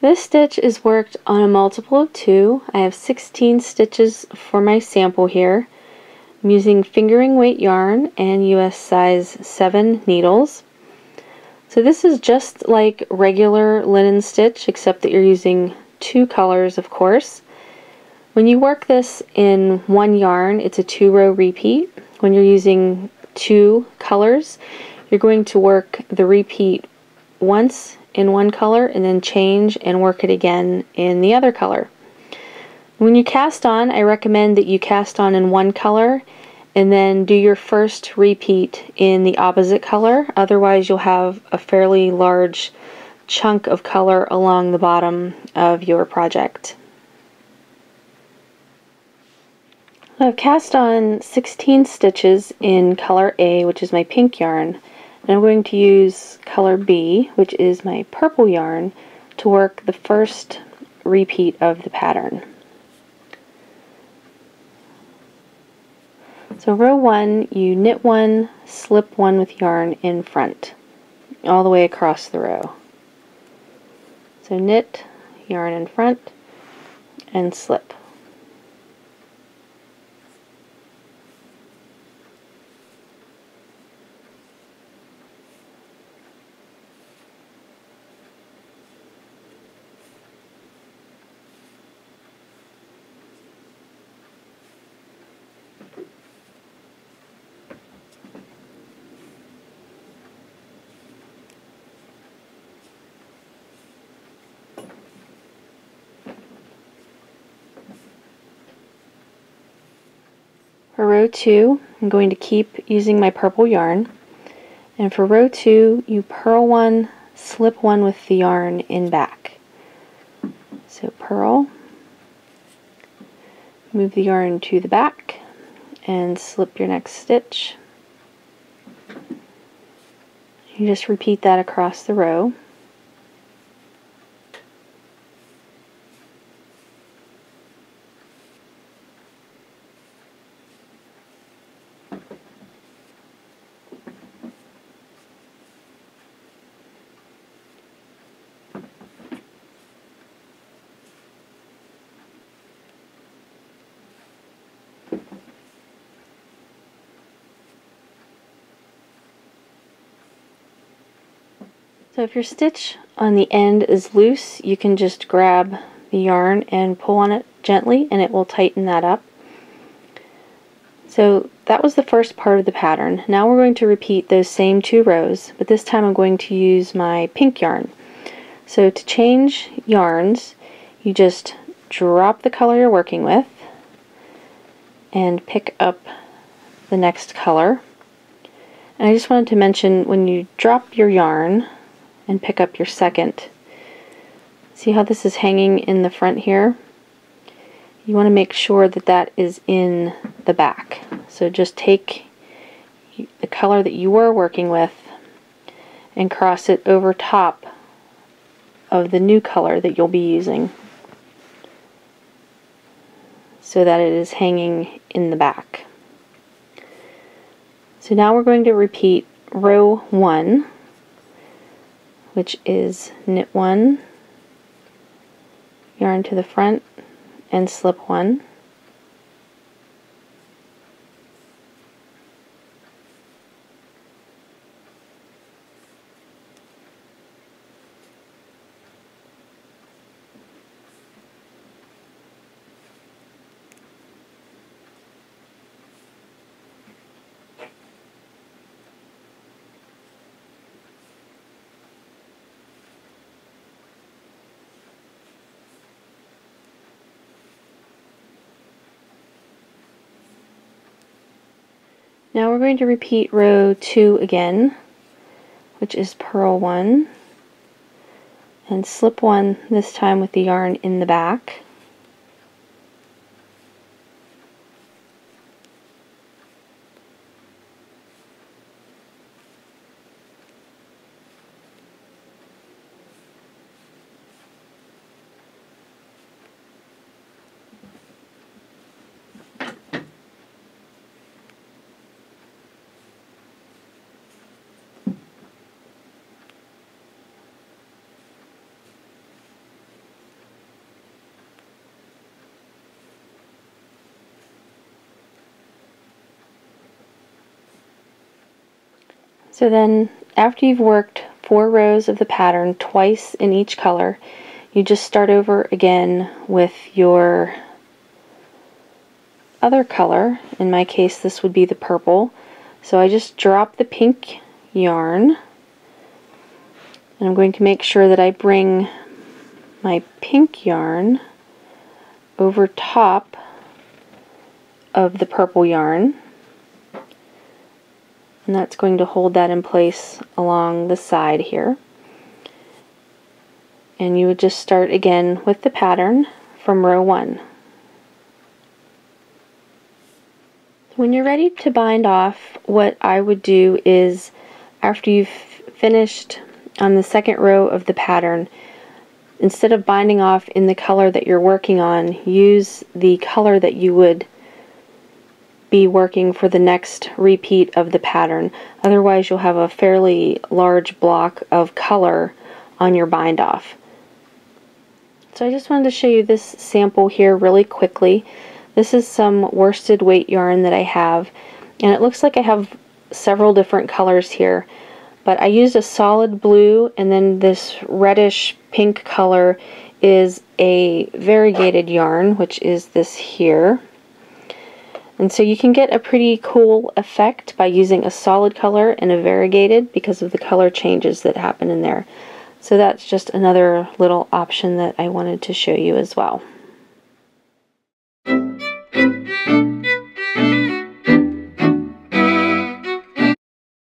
This stitch is worked on a multiple of two. I have 16 stitches for my sample here. I'm using fingering weight yarn and US size 7 needles. So this is just like regular linen stitch except that you're using two colors of course. When you work this in one yarn it's a two row repeat. When you're using two colors you're going to work the repeat once in one color and then change and work it again in the other color. When you cast on, I recommend that you cast on in one color and then do your first repeat in the opposite color. Otherwise, you'll have a fairly large chunk of color along the bottom of your project. I've cast on 16 stitches in color A, which is my pink yarn, and I'm going to use color B, which is my purple yarn, to work the first repeat of the pattern. So row one, you knit one, slip one with yarn in front, all the way across the row. So knit, yarn in front, and slip. For row 2, I'm going to keep using my purple yarn. And for row 2, you purl one, slip one with the yarn in back. So purl, move the yarn to the back, and slip your next stitch. You just repeat that across the row. So if your stitch on the end is loose, you can just grab the yarn and pull on it gently and it will tighten that up. So that was the first part of the pattern. Now we're going to repeat those same two rows, but this time I'm going to use my pink yarn. So to change yarns, you just drop the color you're working with and pick up the next color. And I just wanted to mention when you drop your yarn, and pick up your second. See how this is hanging in the front here? You want to make sure that that is in the back. So just take the color that you were working with and cross it over top of the new color that you'll be using so that it is hanging in the back. So now we're going to repeat row 1 which is knit one, yarn to the front, and slip one. Now we're going to repeat row 2 again, which is purl 1, and slip 1 this time with the yarn in the back. So then after you've worked four rows of the pattern twice in each color, you just start over again with your other color. In my case, this would be the purple. So I just drop the pink yarn and I'm going to make sure that I bring my pink yarn over top of the purple yarn and that's going to hold that in place along the side here. And you would just start again with the pattern from row 1. When you're ready to bind off, what I would do is after you've finished on the second row of the pattern, instead of binding off in the color that you're working on, use the color that you would be working for the next repeat of the pattern. Otherwise you'll have a fairly large block of color on your bind off. So I just wanted to show you this sample here really quickly. This is some worsted weight yarn that I have and it looks like I have several different colors here but I used a solid blue and then this reddish pink color is a variegated yarn which is this here and so you can get a pretty cool effect by using a solid color and a variegated because of the color changes that happen in there. So that's just another little option that I wanted to show you as well.